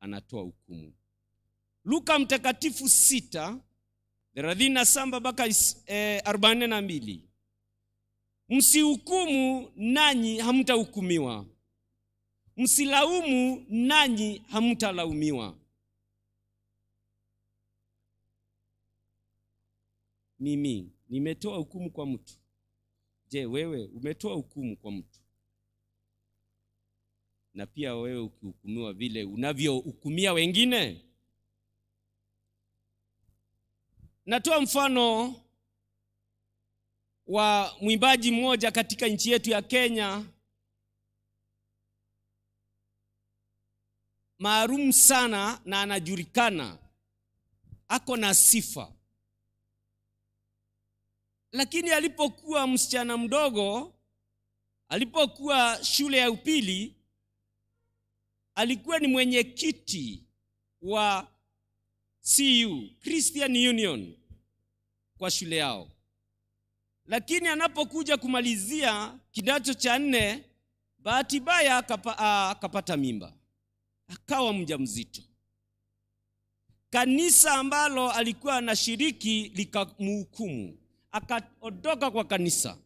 anatoa hukumu. Luka mtakatifu sita thelathini na saba mpaka eh, arobaini na mbili msihukumu nanyi hamtahukumiwa, msilaumu nanyi hamtalaumiwa. Mimi nimetoa hukumu kwa mtu. Je, wewe umetoa hukumu kwa mtu? Na pia wewe ukihukumiwa vile unavyohukumia wengine? Natoa mfano wa mwimbaji mmoja katika nchi yetu ya Kenya, maarufu sana na anajulikana, ako na sifa lakini alipokuwa msichana mdogo, alipokuwa shule ya upili, alikuwa ni mwenyekiti wa CU, Christian Union, kwa shule yao. Lakini anapokuja kumalizia kidato cha nne, bahati mbaya akapa, akapata mimba, akawa mjamzito. Kanisa ambalo alikuwa anashiriki likamhukumu akaondoka kwa kanisa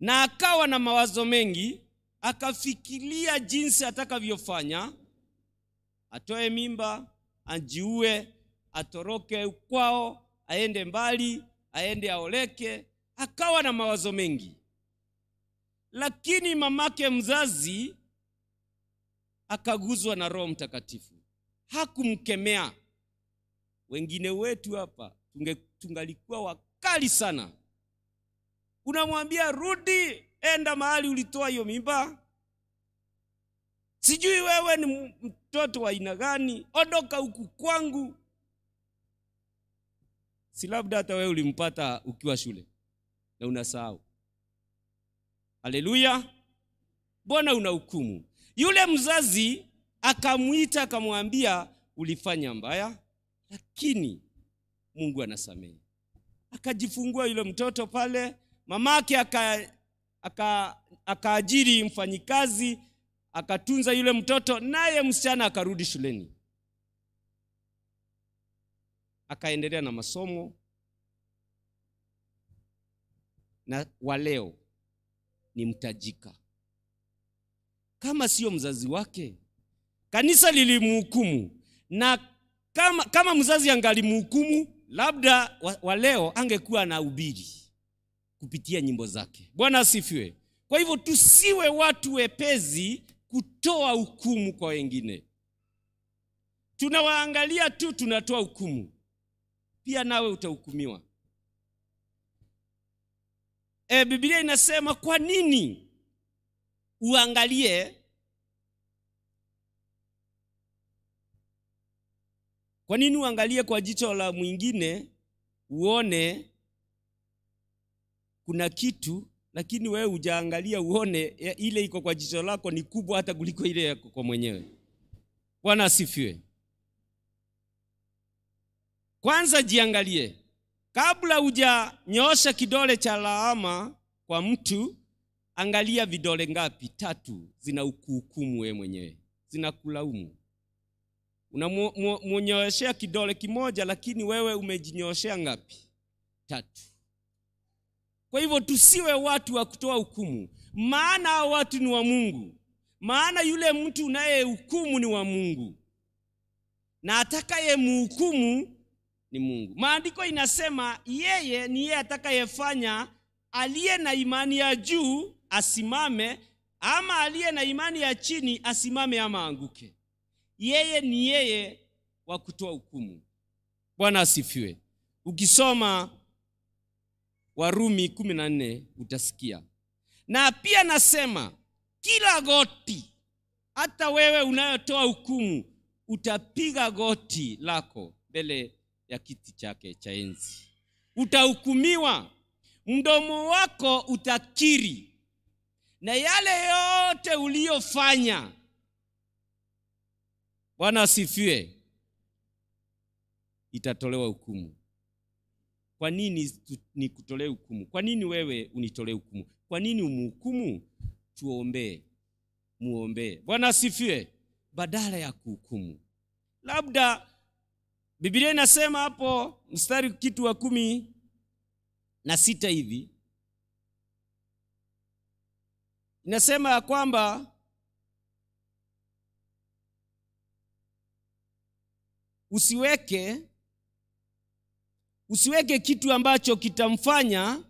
na akawa na mawazo mengi, akafikiria jinsi atakavyofanya, atoe mimba, ajiue, atoroke kwao, aende mbali, aende aoleke. Akawa na mawazo mengi, lakini mamake mzazi akaguzwa na Roho Mtakatifu, hakumkemea. Wengine wetu hapa tungalikuwa wakali sana. Unamwambia rudi, enda mahali ulitoa hiyo mimba. Sijui wewe ni mtoto wa aina gani, ondoka huku kwangu. Si labda hata wewe ulimpata ukiwa shule na unasahau. Haleluya! Mbona una hukumu? Yule mzazi akamwita akamwambia, ulifanya mbaya, lakini Mungu anasamehe. Akajifungua yule mtoto pale, mamake aka akaajiri aka mfanyikazi akatunza yule mtoto, naye msichana akarudi shuleni, akaendelea na masomo. Na wa leo ni mtajika, kama sio mzazi wake. Kanisa lilimhukumu, na kama, kama mzazi angalimhukumu labda wa, wa leo angekuwa na ubiri kupitia nyimbo zake. Bwana asifiwe. Kwa hivyo tusiwe watu wepezi kutoa hukumu kwa wengine. Tunawaangalia tu, tunatoa hukumu, pia nawe utahukumiwa. E, Biblia inasema kwa nini uangalie Kwa nini uangalie kwa jicho la mwingine uone kuna kitu, lakini wewe hujaangalia uone ile iko kwa jicho lako ni kubwa hata kuliko ile yako kwa mwenyewe? Bwana asifiwe. Kwanza jiangalie kabla hujanyoosha kidole cha lawama kwa mtu. Angalia vidole ngapi? Tatu zina ukuhukumu wewe mwenyewe, zinakulaumu Unamwonyooshea kidole kimoja, lakini wewe umejinyoshea ngapi? Tatu. Kwa hivyo tusiwe watu wa kutoa hukumu, maana hao watu ni wa Mungu, maana yule mtu unaye hukumu ni wa Mungu na atakaye muhukumu ni Mungu. Maandiko inasema yeye ni yeye atakayefanya aliye na imani ya juu asimame, ama aliye na imani ya chini asimame ama anguke. Yeye ni yeye wa kutoa hukumu. Bwana asifiwe. Ukisoma Warumi kumi na nne utasikia. Na pia nasema kila goti, hata wewe unayotoa hukumu, utapiga goti lako mbele ya kiti chake cha enzi, utahukumiwa. Mdomo wako utakiri, na yale yote uliyofanya Bwana asifiwe, itatolewa hukumu. Kwa nini ni kutolee hukumu? Kwa nini wewe unitolee hukumu? Kwa nini umhukumu? Tuombee, muombee. Bwana asifiwe. badala ya kuhukumu. Labda Biblia inasema hapo mstari kitu wa kumi na sita hivi inasema ya kwamba usiweke usiweke kitu ambacho kitamfanya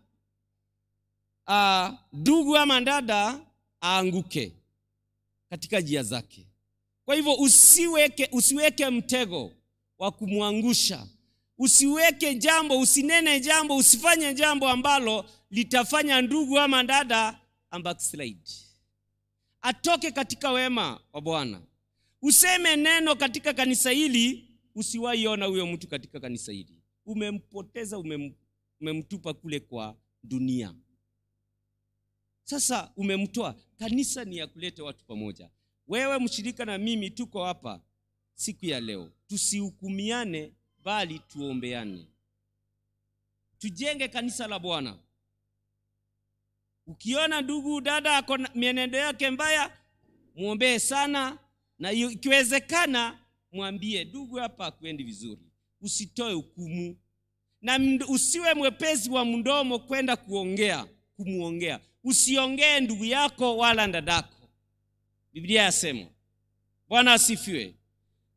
ndugu uh, ama dada aanguke katika njia zake. Kwa hivyo usiweke, usiweke mtego wa kumwangusha. Usiweke jambo, usinene jambo, usifanye jambo ambalo litafanya ndugu ama dada ambackslide, atoke katika wema wa Bwana. Useme neno katika kanisa hili, usiwaiona huyo mtu katika kanisa hili, umempoteza, umem, umemtupa kule kwa dunia. Sasa umemtoa. Kanisa ni ya kuleta watu pamoja. Wewe mshirika na mimi tuko hapa siku ya leo, tusihukumiane, bali tuombeane, tujenge kanisa la Bwana. Ukiona ndugu dada ako mienendo yake mbaya, mwombee sana, na ikiwezekana mwambie ndugu, hapa akuendi vizuri. Usitoe hukumu na usiwe mwepesi wa mdomo kwenda kuongea kumuongea. Usiongee ndugu yako wala ndadako Biblia yasema. Bwana asifiwe.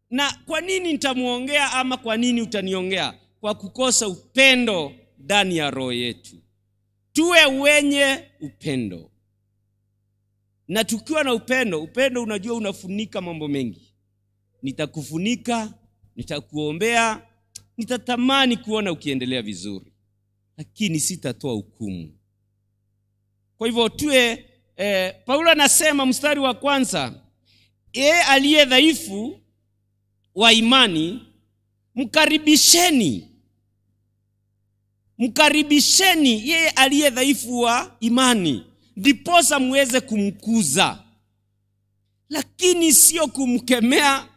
Na kwa nini nitamuongea ama kwa nini utaniongea? Kwa kukosa upendo ndani ya roho yetu. Tuwe wenye upendo, na tukiwa na upendo, upendo unajua unafunika mambo mengi. Nitakufunika, nitakuombea, nitatamani kuona ukiendelea vizuri, lakini sitatoa hukumu. Kwa hivyo tuwe eh, Paulo anasema mstari wa kwanza, yeye aliye dhaifu wa imani mkaribisheni, mkaribisheni yeye aliye dhaifu wa imani, ndiposa muweze kumkuza, lakini sio kumkemea.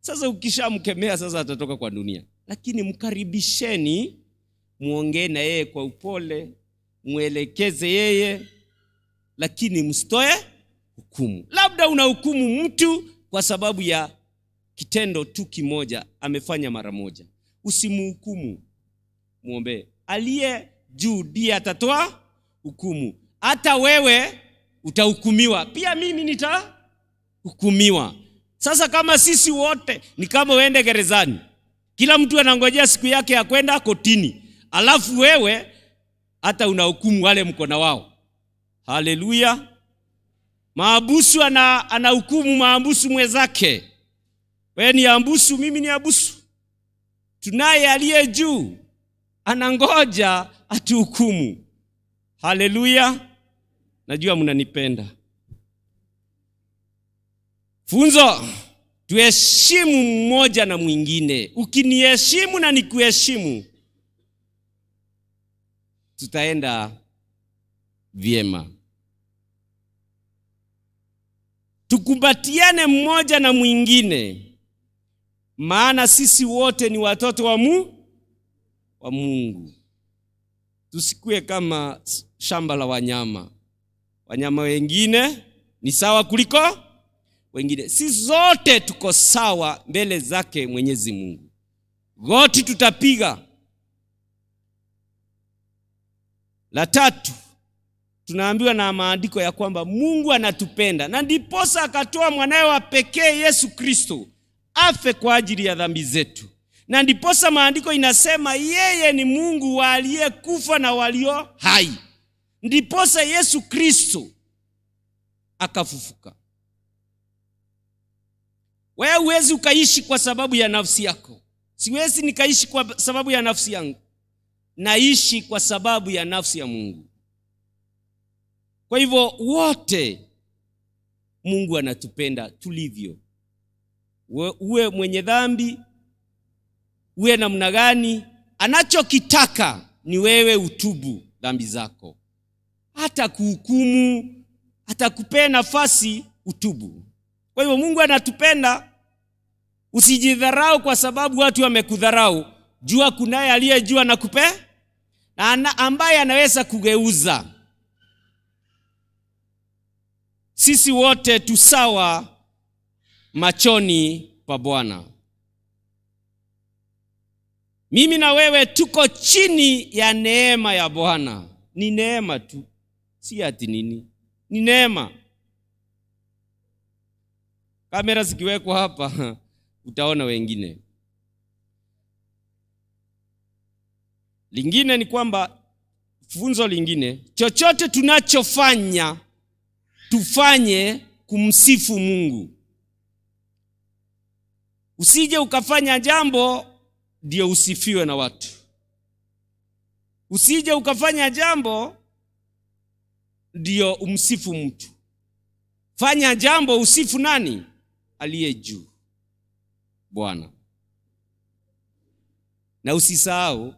Sasa ukishamkemea sasa atatoka kwa dunia, lakini mkaribisheni, muongee na yeye kwa upole, mwelekeze yeye, lakini msitoe hukumu. Labda unahukumu mtu kwa sababu ya kitendo tu kimoja amefanya mara moja, usimhukumu, mwombee. Aliye juu ndiye atatoa hukumu. Hata wewe utahukumiwa pia, mimi nitahukumiwa. Sasa kama sisi wote ni kama uende gerezani, kila mtu anangojea siku yake ya kwenda kotini, alafu wewe hata unahukumu wale mkona wao. Haleluya! Maabusu ana anahukumu maabusu mwenzake, wewe ni ambusu, mimi ni abusu. Tunaye aliye juu anangoja atuhukumu. Haleluya! Najua mnanipenda. Funzo, tuheshimu mmoja na mwingine. Ukiniheshimu na nikuheshimu, tutaenda vyema. Tukumbatiane mmoja na mwingine, maana sisi wote ni watoto wa mu wa Mungu. Tusikue kama shamba la wanyama. Wanyama wengine ni sawa kuliko wengine. Si zote tuko sawa mbele zake Mwenyezi Mungu, goti tutapiga. La tatu, tunaambiwa na maandiko ya kwamba Mungu anatupenda na ndiposa akatoa mwanawe wa pekee Yesu Kristo afe kwa ajili ya dhambi zetu, na ndiposa maandiko inasema yeye ni Mungu aliyekufa na walio hai, ndiposa Yesu Kristo akafufuka. Wewe huwezi ukaishi kwa sababu ya nafsi yako. Siwezi nikaishi kwa sababu ya nafsi yangu, naishi kwa sababu ya nafsi ya Mungu. Kwa hivyo wote Mungu anatupenda tulivyo, uwe mwenye dhambi, uwe namna gani, anachokitaka ni wewe utubu dhambi zako, hata kuhukumu, hata kupea nafasi utubu. Kwa hivyo Mungu anatupenda. Usijidharau kwa sababu watu wamekudharau. Jua kunaye aliyejua na kupe na ambaye anaweza kugeuza. Sisi wote tusawa machoni pa Bwana. Mimi na wewe tuko chini ya neema ya Bwana. Ni neema tu, si ati nini, ni neema. Kamera zikiwekwa hapa utaona wengine. Lingine ni kwamba, funzo lingine, chochote tunachofanya tufanye kumsifu Mungu. Usije ukafanya jambo ndio usifiwe na watu. Usije ukafanya jambo ndio umsifu mtu. Fanya jambo usifu nani? Aliye juu, Bwana. Na usisahau,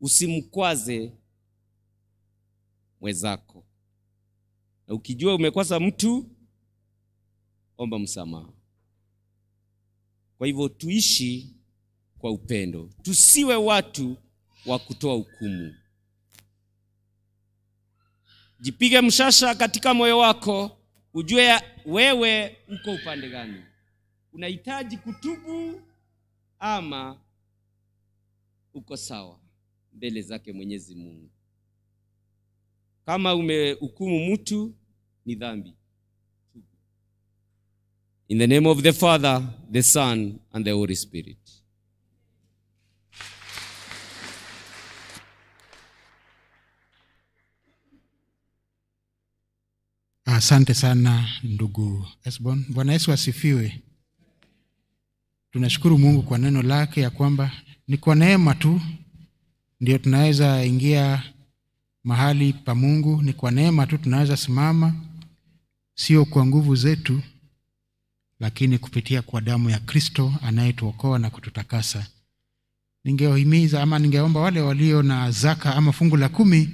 usimkwaze mwenzako, na ukijua umekwaza mtu, omba msamaha. Kwa hivyo tuishi kwa upendo, tusiwe watu wa kutoa hukumu. Jipige mshasha katika moyo wako, ujue wewe uko upande gani. Unahitaji kutubu ama uko sawa mbele zake Mwenyezi Mungu. Kama umehukumu mtu, ni dhambi. In the name of the Father, the Son, and the Holy Spirit. Asante sana ndugu Esbon. Bwana Yesu asifiwe. Tunashukuru Mungu kwa neno lake ya kwamba ni kwa neema tu ndio tunaweza ingia mahali pa Mungu. Ni kwa neema tu tunaweza simama, sio kwa nguvu zetu, lakini kupitia kwa damu ya Kristo anayetuokoa na kututakasa. Ningehimiza ama ningeomba wale walio na zaka ama fungu la kumi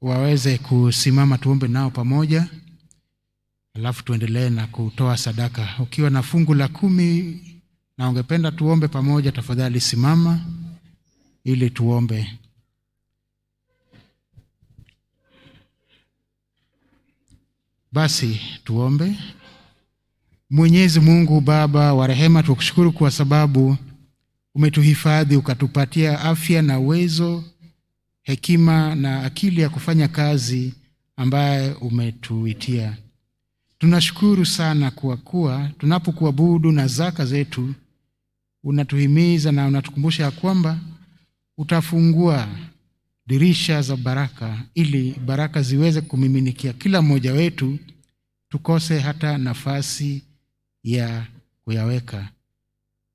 waweze kusimama, tuombe nao pamoja, alafu tuendelee na kutoa sadaka. Ukiwa na fungu la kumi na ungependa tuombe pamoja, tafadhali simama ili tuombe. Basi tuombe. Mwenyezi Mungu Baba wa rehema, tukushukuru kwa sababu umetuhifadhi ukatupatia afya na uwezo, hekima na akili ya kufanya kazi ambaye umetuitia. Tunashukuru sana kwa kuwa tunapokuabudu na zaka zetu unatuhimiza na unatukumbusha ya kwamba utafungua dirisha za baraka ili baraka ziweze kumiminikia kila mmoja wetu, tukose hata nafasi ya kuyaweka.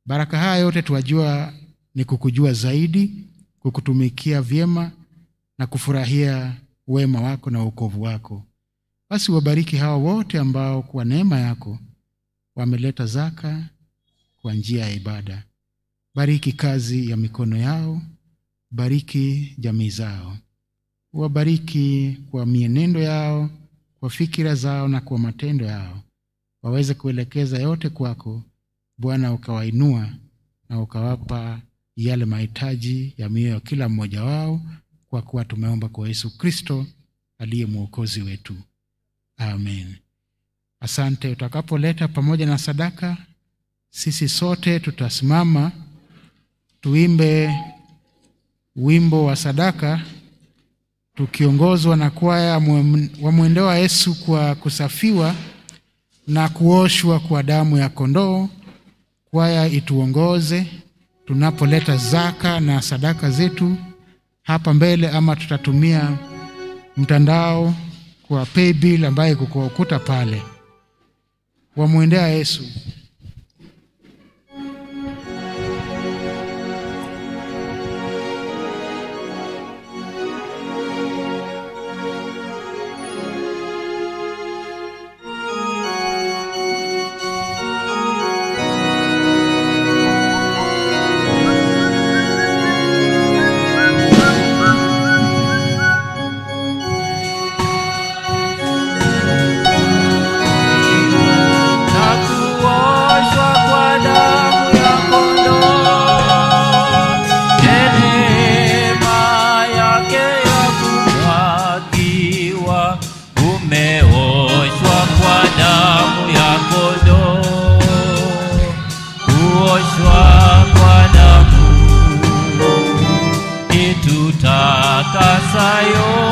Baraka haya yote tuwajua ni kukujua zaidi, kukutumikia vyema na kufurahia wema wako na wokovu wako. Basi wabariki hawa wote ambao kwa neema yako wameleta zaka kwa njia ya ibada. Bariki kazi ya mikono yao, bariki jamii zao, wabariki kwa mienendo yao, kwa fikira zao na kwa matendo yao, waweze kuelekeza yote kwako Bwana, ukawainua na ukawapa yale mahitaji ya mioyo ya kila mmoja wao, kwa kuwa tumeomba kwa Yesu Kristo aliye mwokozi wetu, amen. Asante. Utakapoleta pamoja na sadaka, sisi sote tutasimama tuimbe wimbo wa sadaka tukiongozwa na kwaya wa mwendeo Yesu kwa kusafiwa na kuoshwa kwa damu ya kondoo. Kwaya ituongoze tunapoleta zaka na sadaka zetu hapa mbele, ama tutatumia mtandao kwa paybill ambaye kukuokuta ukuta pale. Wamwendea Yesu. Señor.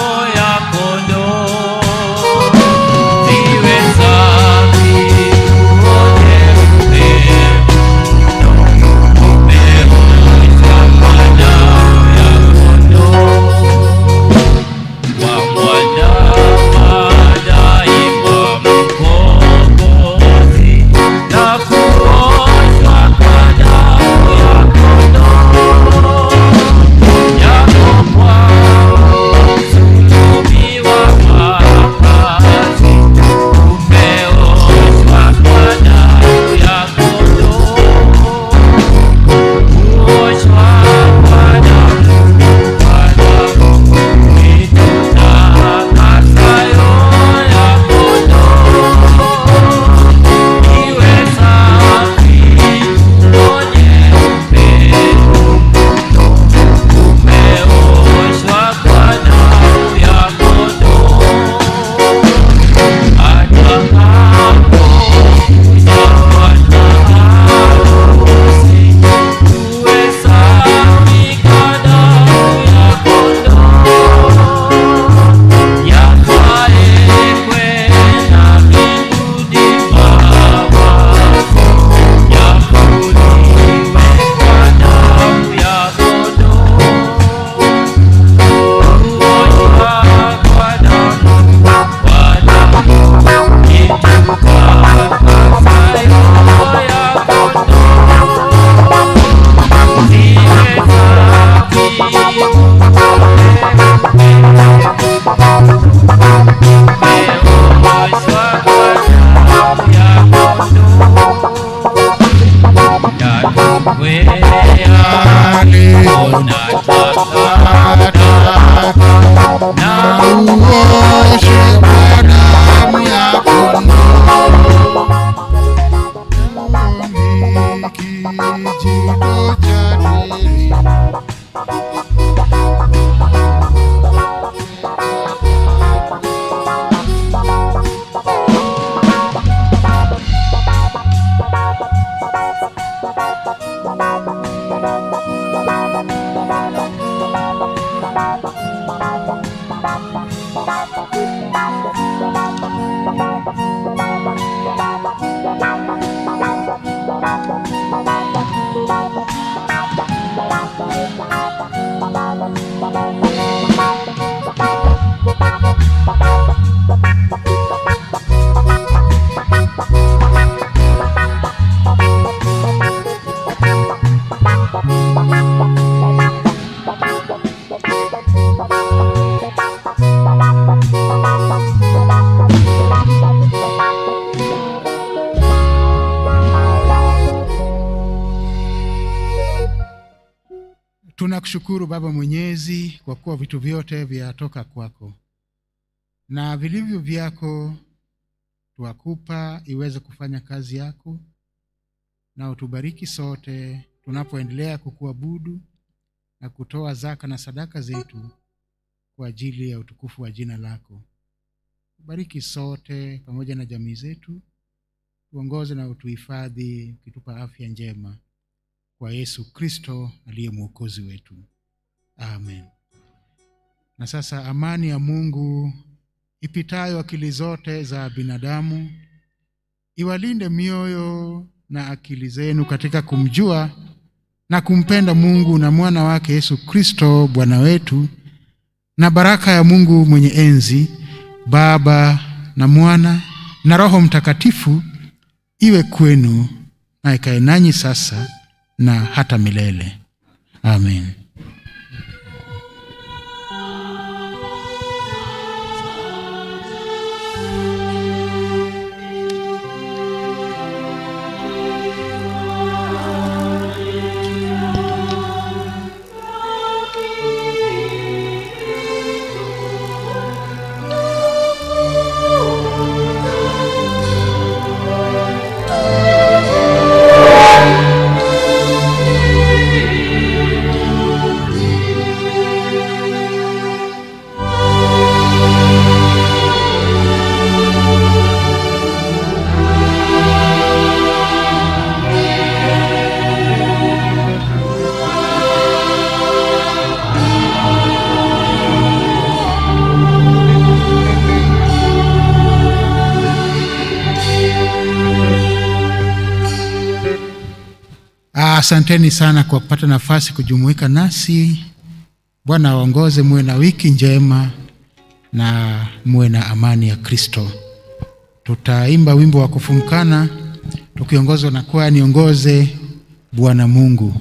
Tunakushukuru Baba Mwenyezi kwa kuwa vitu vyote vyatoka kwako. Na vilivyo vyako twakupa iweze kufanya kazi yako, na utubariki sote tunapoendelea kukuabudu na kutoa zaka na sadaka zetu kwa ajili ya utukufu wa jina lako. tubariki sote pamoja na jamii zetu, tuongoze na utuhifadhi, ukitupa afya njema kwa Yesu Kristo aliye mwokozi wetu, amen. Na sasa amani ya Mungu ipitayo akili zote za binadamu iwalinde mioyo na akili zenu katika kumjua na kumpenda Mungu na mwana wake Yesu Kristo Bwana wetu, na baraka ya Mungu mwenye enzi Baba na Mwana na Roho Mtakatifu iwe kwenu na ikae nanyi sasa na hata milele. Amen. Asanteni sana kwa kupata nafasi kujumuika nasi. Bwana awaongoze, muwe na wiki njema na muwe na amani ya Kristo. Tutaimba wimbo wa kufumkana tukiongozwa na kwaya niongoze Bwana Mungu.